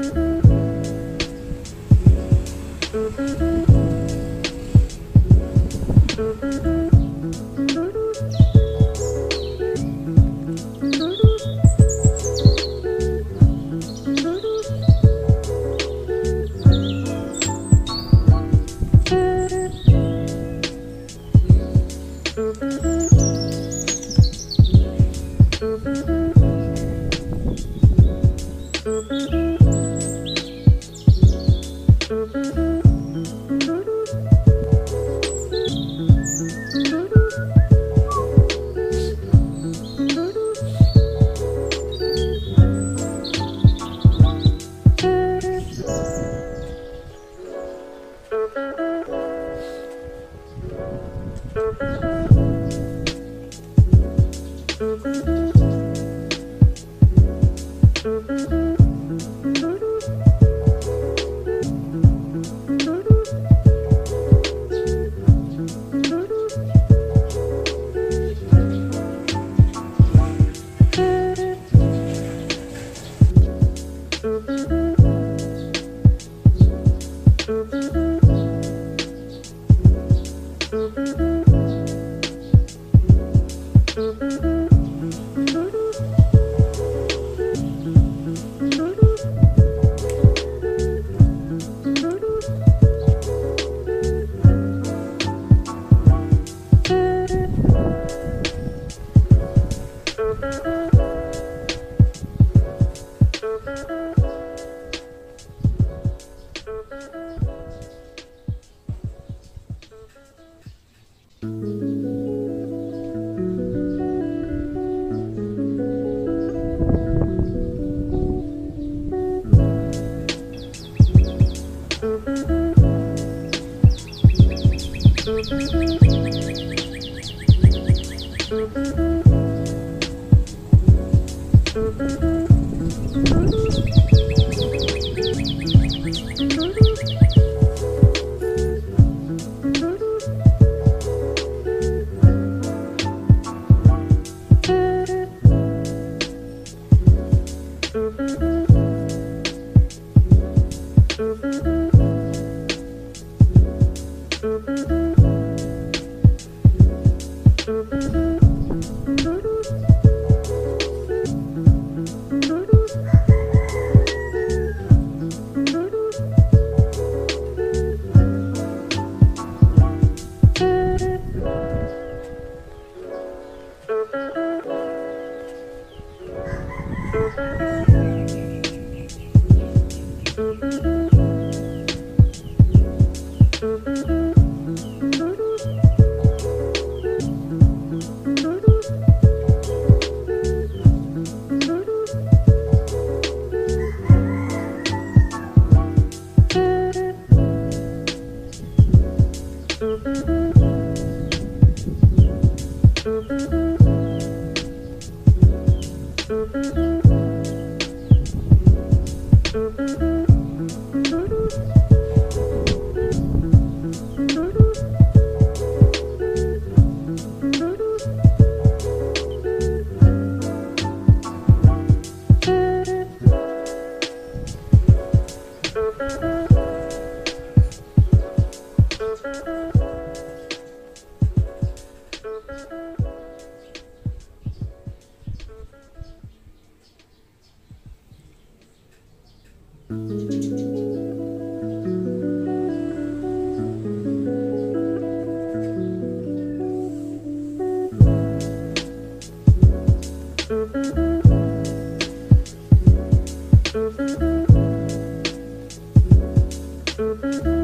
Mm-hmm. Thank Música Música